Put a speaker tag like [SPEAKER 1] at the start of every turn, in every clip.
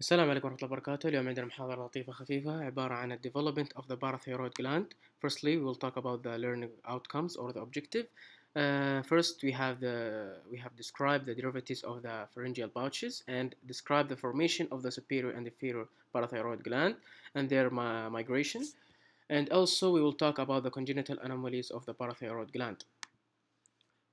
[SPEAKER 1] السلام عليكم ورحمة الله وبركاته اليوم عندنا محاضرة لطيفة خفيفة عبارة عن ال development of the parathyroid gland firstly we will talk about the learning outcomes or the objective uh, first we have the we have described the derivatives of the pharyngeal pouches and described the formation of the superior and inferior parathyroid gland and their mi- migration and also we will talk about the congenital anomalies of the parathyroid gland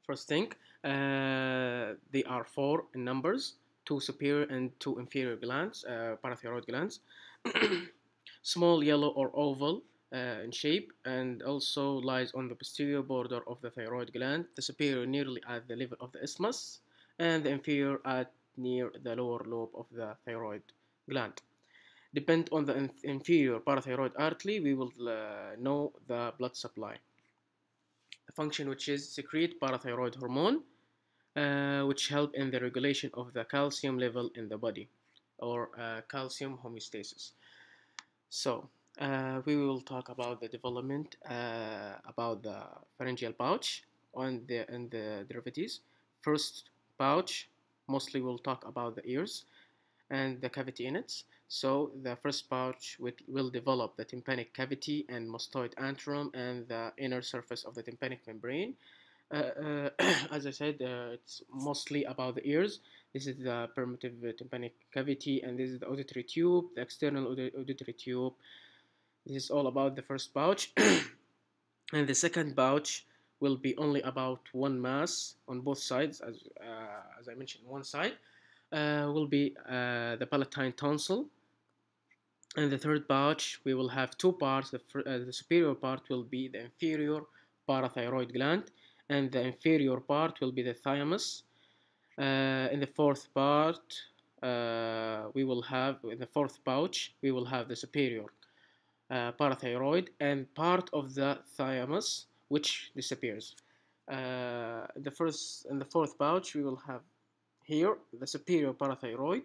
[SPEAKER 1] first thing uh, they are four in numbers two superior and two inferior glands, uh, parathyroid glands, small yellow or oval uh, in shape, and also lies on the posterior border of the thyroid gland, the superior nearly at the level of the isthmus, and the inferior at near the lower lobe of the thyroid gland. Depend on the in- inferior parathyroid artery, we will uh, know the blood supply. The function which is secrete parathyroid hormone, uh, which help in the regulation of the calcium level in the body or uh, calcium homeostasis. So, uh, we will talk about the development uh, about the pharyngeal pouch on the and the derivatives. First pouch, mostly we'll talk about the ears and the cavity in it. So the first pouch will develop the tympanic cavity and mastoid antrum and the inner surface of the tympanic membrane. Uh, uh, as I said, uh, it's mostly about the ears. This is the primitive tympanic cavity, and this is the auditory tube, the external audi- auditory tube. This is all about the first pouch. and the second pouch will be only about one mass on both sides, as, uh, as I mentioned, one side uh, will be uh, the palatine tonsil. And the third pouch, we will have two parts. The, the superior part will be the inferior parathyroid gland, and the inferior part will be the thymus. Uh, in the fourth part, uh, we will have in the fourth pouch we will have the superior uh, parathyroid and part of the thymus which disappears. Uh, the first and the fourth pouch we will have here the superior parathyroid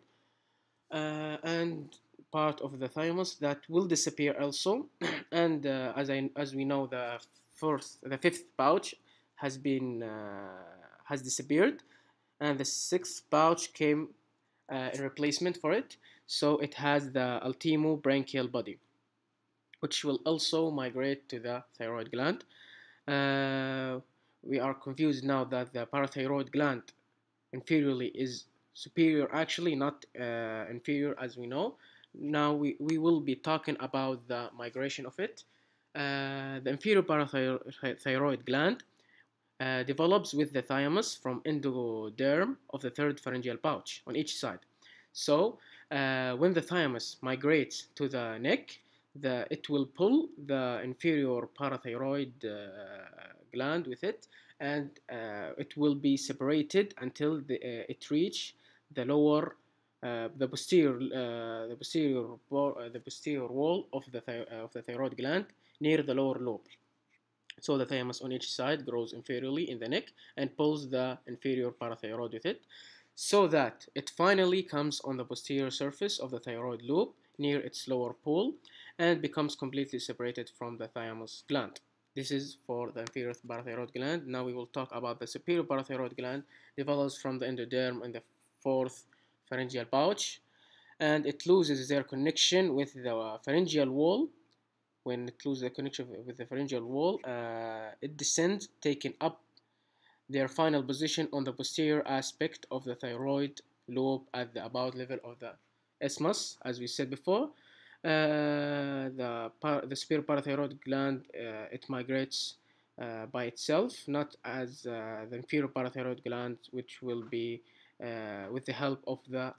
[SPEAKER 1] uh, and part of the thymus that will disappear also. and uh, as I as we know the fourth the fifth pouch has been uh, has disappeared. And the sixth pouch came uh, in replacement for it. So it has the ultimobranchial body which will also migrate to the thyroid gland. Uh, we are confused now that the parathyroid gland inferiorly is superior actually not uh, inferior as we know. Now we, we will be talking about the migration of it. Uh, the inferior parathyroid gland uh, develops with the thymus from endoderm of the third pharyngeal pouch on each side. So uh, when the thymus migrates to the neck, the, it will pull the inferior parathyroid uh, gland with it, and uh, it will be separated until the, it reach the lower, uh, the posterior, uh, the posterior, wall- uh, the posterior wall of the of the thyroid gland near the lower lobe. So the thymus on each side grows inferiorly in the neck and pulls the inferior parathyroid with it, so that it finally comes on the posterior surface of the thyroid lobe near its lower pole and becomes completely separated from the thymus gland. This is for the inferior parathyroid gland. Now we will talk about the superior parathyroid gland develops from the endoderm in the fourth pharyngeal pouch and it loses their connection with the pharyngeal wall when it loses the connection with the pharyngeal wall, uh, it descends, taking up their final position on the posterior aspect of the thyroid lobe at the about level of the isthmus, as we said before. Uh, the, par- the superior parathyroid gland uh, it migrates uh, by itself, not as uh, the inferior parathyroid gland, which will be uh, with the help of the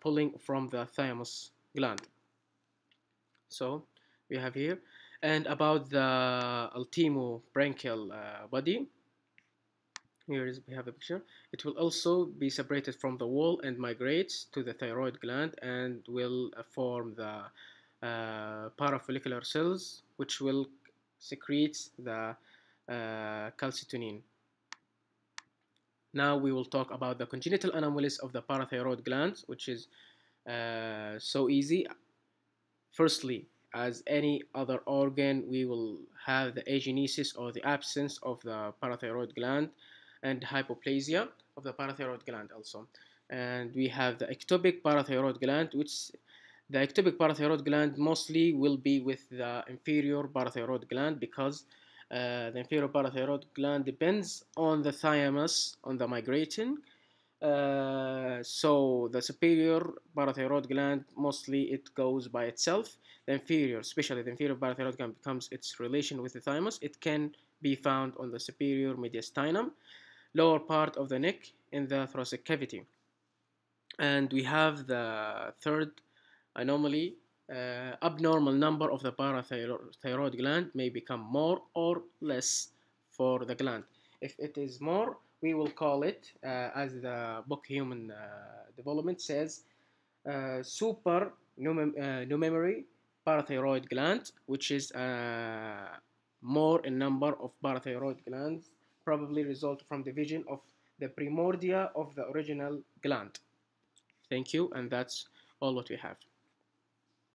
[SPEAKER 1] pulling from the thymus gland. So we have here. And about the ultimo branchial uh, body. Here is we have a picture. It will also be separated from the wall and migrates to the thyroid gland and will uh, form the uh, parafollicular cells which will secrete the uh, calcitonin. Now we will talk about the congenital anomalies of the parathyroid gland which is uh, so easy. Firstly as any other organ, we will have the agenesis or the absence of the parathyroid gland and hypoplasia of the parathyroid gland also. and we have the ectopic parathyroid gland which the ectopic parathyroid gland mostly will be with the inferior parathyroid gland because uh, the inferior parathyroid gland depends on the thymus on the migrating uh, so the superior parathyroid gland mostly it goes by itself. The inferior especially the inferior parathyroid gland becomes its relation with the thymus. It can be found on the superior mediastinum lower part of the neck in the thoracic cavity. And we have the third anomaly. Uh, abnormal number of the parathyroid gland may become more or less for the gland. If it is more we will call it uh, as the book human uh, development says uh, super numerory parathyroid gland which is more in number of parathyroid glands probably result from division of the primordia of the original gland. Thank you and that's all what we have